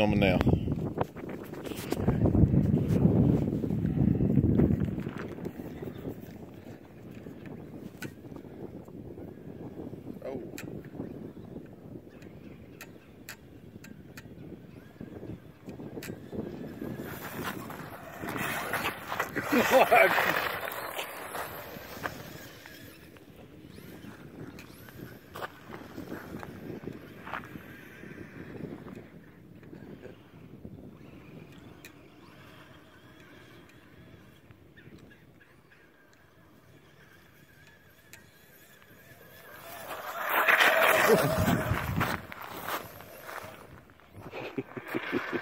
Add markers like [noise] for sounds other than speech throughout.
Coming now. Oh. [laughs] Thank [laughs] [laughs] you.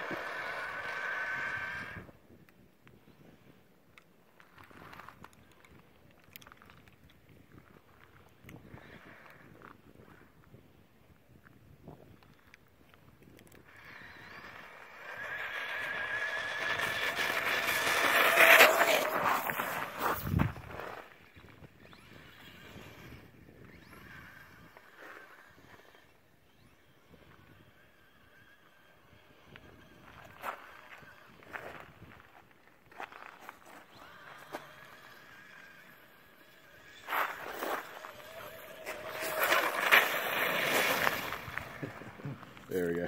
There we go.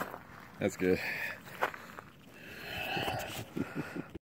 That's good.